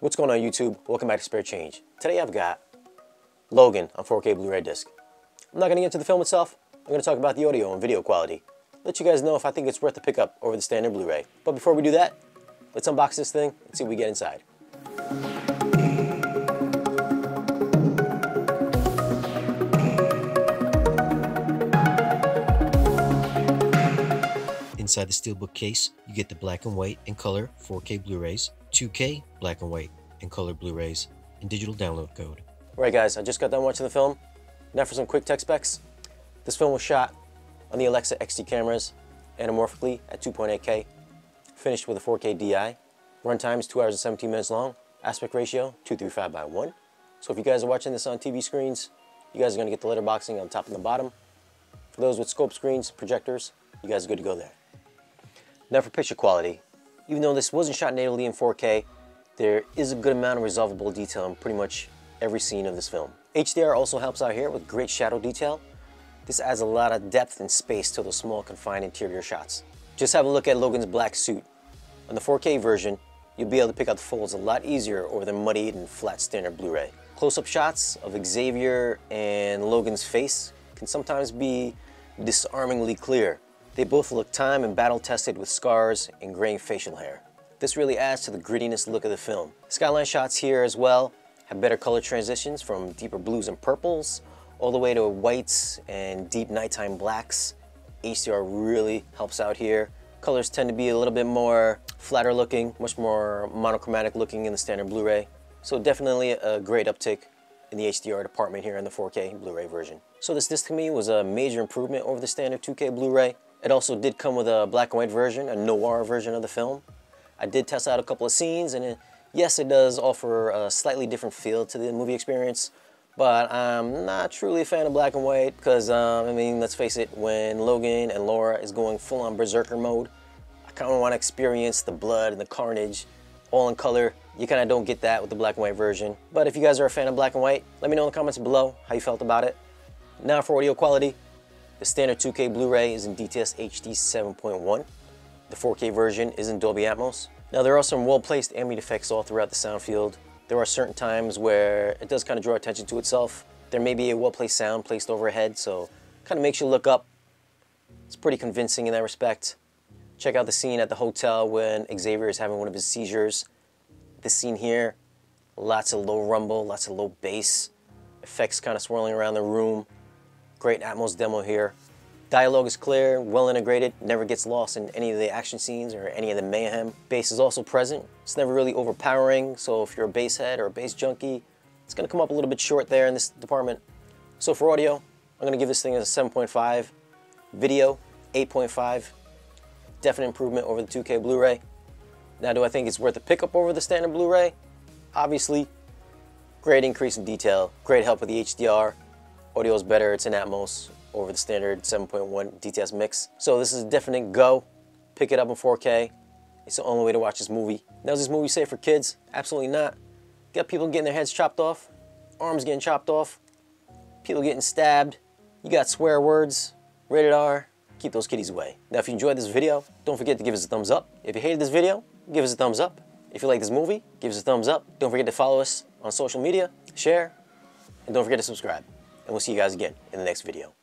What's going on YouTube? Welcome back to Spare Change. Today I've got Logan on 4K Blu-ray disc. I'm not going to get into the film itself. I'm going to talk about the audio and video quality. Let you guys know if I think it's worth the pickup over the standard Blu-ray. But before we do that, let's unbox this thing and see what we get inside. Inside the steelbook case, you get the black and white and color 4K Blu-rays, 2K black and white and color Blu-rays, and digital download code. Alright guys, I just got done watching the film. Now for some quick tech specs. This film was shot on the Alexa XT cameras anamorphically at 2.8K, finished with a 4K DI. Runtime is 2 hours and 17 minutes long. Aspect ratio, 235 by 1. So if you guys are watching this on TV screens, you guys are to get the letterboxing on top and the bottom. For those with scope screens, projectors, you guys are good to go there. Now for picture quality. Even though this wasn't shot natively in 4K, there is a good amount of resolvable detail in pretty much every scene of this film. HDR also helps out here with great shadow detail. This adds a lot of depth and space to those small confined interior shots. Just have a look at Logan's black suit. On the 4K version, you'll be able to pick out the folds a lot easier over the muddied and flat standard Blu-ray. Close-up shots of Xavier and Logan's face can sometimes be disarmingly clear, they both look time and battle tested with scars and graying facial hair. This really adds to the grittiness look of the film. Skyline shots here as well have better color transitions from deeper blues and purples all the way to whites and deep nighttime blacks. HDR really helps out here. Colors tend to be a little bit more flatter looking, much more monochromatic looking in the standard Blu-ray. So definitely a great uptick in the HDR department here in the 4K Blu-ray version. So this disc to me was a major improvement over the standard 2K Blu-ray. It also did come with a black and white version, a noir version of the film. I did test out a couple of scenes and it, yes, it does offer a slightly different feel to the movie experience, but I'm not truly a fan of black and white because, um, I mean, let's face it, when Logan and Laura is going full on berserker mode, I kind of want to experience the blood and the carnage all in color. You kind of don't get that with the black and white version. But if you guys are a fan of black and white, let me know in the comments below how you felt about it. Now for audio quality, the standard 2K Blu-ray is in DTS HD 7.1. The 4K version is in Dolby Atmos. Now there are some well-placed ambient effects all throughout the sound field. There are certain times where it does kind of draw attention to itself. There may be a well-placed sound placed overhead, so kind of makes you look up. It's pretty convincing in that respect. Check out the scene at the hotel when Xavier is having one of his seizures. This scene here, lots of low rumble, lots of low bass, effects kind of swirling around the room. Great Atmos demo here. Dialogue is clear, well integrated, never gets lost in any of the action scenes or any of the mayhem. Bass is also present. It's never really overpowering, so if you're a bass head or a bass junkie, it's gonna come up a little bit short there in this department. So for audio, I'm gonna give this thing a 7.5. Video, 8.5. Definite improvement over the 2K Blu-ray. Now do I think it's worth a pickup over the standard Blu-ray? Obviously, great increase in detail, great help with the HDR, Audio is better, it's in Atmos over the standard 7.1 DTS mix. So this is a definite go. Pick it up in 4K. It's the only way to watch this movie. Now is this movie safe for kids? Absolutely not. Got people getting their heads chopped off, arms getting chopped off, people getting stabbed. You got swear words, rated R. Keep those kiddies away. Now if you enjoyed this video, don't forget to give us a thumbs up. If you hated this video, give us a thumbs up. If you like this movie, give us a thumbs up. Don't forget to follow us on social media, share, and don't forget to subscribe and we'll see you guys again in the next video.